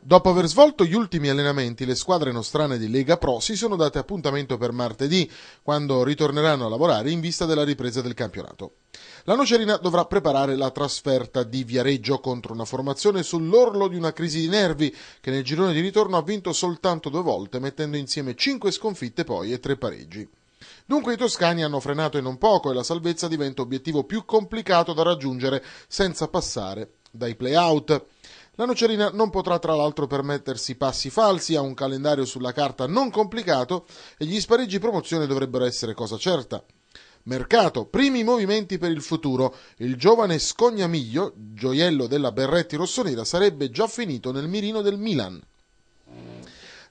Dopo aver svolto gli ultimi allenamenti, le squadre nostrane di Lega Pro si sono date appuntamento per martedì, quando ritorneranno a lavorare in vista della ripresa del campionato. La Nocerina dovrà preparare la trasferta di Viareggio contro una formazione sull'orlo di una crisi di nervi che nel girone di ritorno ha vinto soltanto due volte, mettendo insieme cinque sconfitte poi e tre pareggi. Dunque i toscani hanno frenato in non poco e la salvezza diventa obiettivo più complicato da raggiungere senza passare dai play-out. La Nocerina non potrà tra l'altro permettersi passi falsi, ha un calendario sulla carta non complicato e gli spareggi promozione dovrebbero essere cosa certa. Mercato, primi movimenti per il futuro. Il giovane Scognamiglio, gioiello della Berretti rossonera, sarebbe già finito nel mirino del Milan.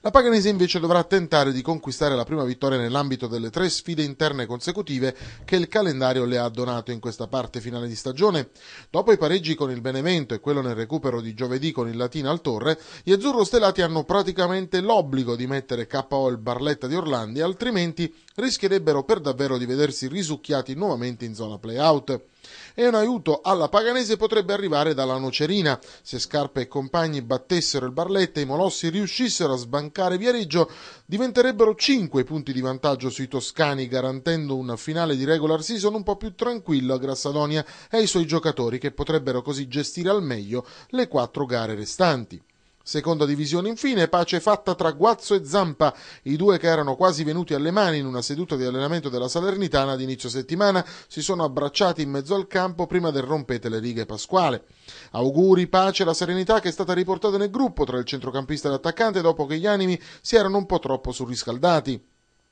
La Paganese invece dovrà tentare di conquistare la prima vittoria nell'ambito delle tre sfide interne consecutive che il calendario le ha donato in questa parte finale di stagione. Dopo i pareggi con il Benevento e quello nel recupero di giovedì con il Latina al Torre, gli azzurro stellati hanno praticamente l'obbligo di mettere KO il Barletta di Orlandi, altrimenti rischierebbero per davvero di vedersi risucchiati nuovamente in zona play-out e un aiuto alla Paganese potrebbe arrivare dalla Nocerina. Se Scarpa e compagni battessero il Barletta e i Molossi riuscissero a sbancare Viareggio, diventerebbero 5 punti di vantaggio sui toscani, garantendo un finale di regular season un po' più tranquillo a Grassadonia e ai suoi giocatori che potrebbero così gestire al meglio le quattro gare restanti. Seconda divisione infine, pace fatta tra Guazzo e Zampa, i due che erano quasi venuti alle mani in una seduta di allenamento della Salernitana di inizio settimana si sono abbracciati in mezzo al campo prima del rompete le righe Pasquale. Auguri, pace la serenità che è stata riportata nel gruppo tra il centrocampista e l'attaccante dopo che gli animi si erano un po' troppo surriscaldati.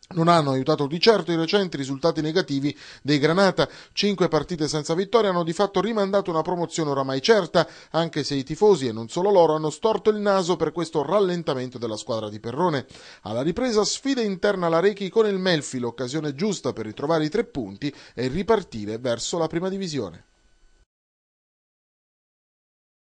Non hanno aiutato di certo i recenti risultati negativi dei Granata. Cinque partite senza vittoria hanno di fatto rimandato una promozione oramai certa, anche se i tifosi, e non solo loro, hanno storto il naso per questo rallentamento della squadra di Perrone. Alla ripresa sfida interna alla Rechi con il Melfi, l'occasione giusta per ritrovare i tre punti e ripartire verso la prima divisione.